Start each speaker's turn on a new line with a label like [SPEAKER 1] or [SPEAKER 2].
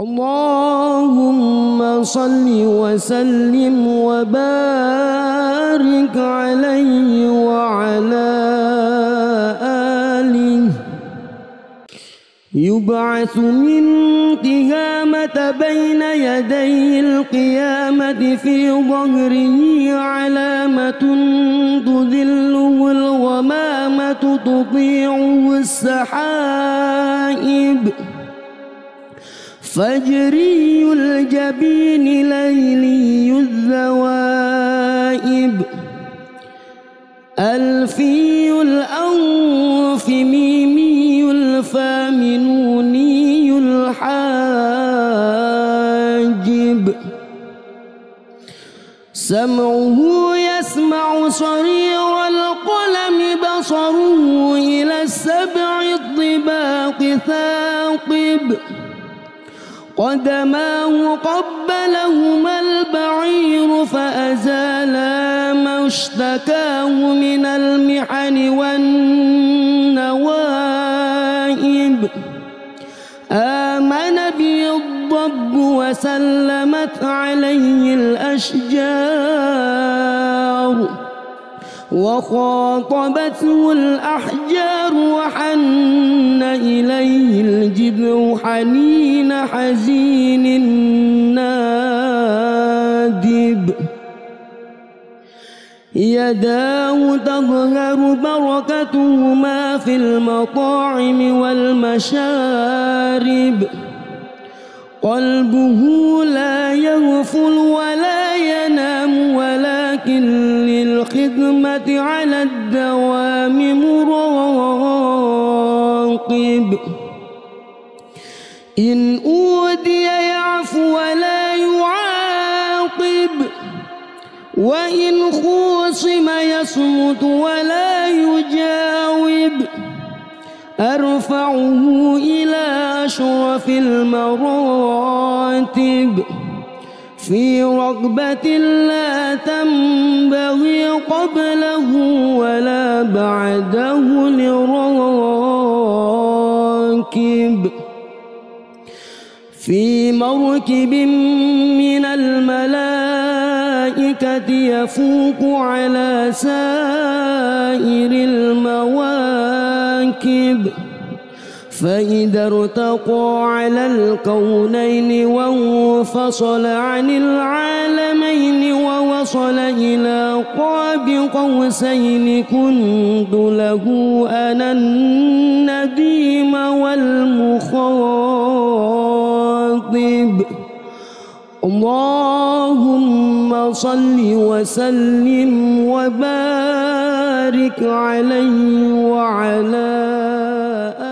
[SPEAKER 1] اللهم صل وسلم وبارك عليه وعلى آله. يبعث من تهامة بين يدي القيامة في ظهره علامة تذله الغمامة تطيعه السحائب. فجري الجبين ليلي الذوائب. ألفي الأنف ميمي الفام نوني الحاجب. سمعه يسمع صرير القلم بصره إلى السبع الطباق ثاقب. قدماه قبلهما البعير فأزالا ما اشتكاه من المحن والنوائب. آمن به الضب وسلمت عليه الأشجار. وخاطبته الأحجار وحن إليه الجبع حنين. حزين نادب يداه تظهر بركتهما في المطاعم والمشارب. قلبه لا يغفل ولا ينام ولكن للخدمة على الدوام مراقب. إن أودي يعفو ولا يعاقب وإن خوصم يصمت ولا يجاوب. أرفعه إلى أشرف المراتب. في رغبة لا تنبغي قبله ولا بعده لراكب. في مركب من الملائكة يفوق على سائر المواكب. فإذا ارتقى على الكونين وانفصل عن العالمين ووصل إلى قاب قوسين كنت له أنا النديم والمخاطب. اللهم صل وسلم وبارك عليه وعلى آله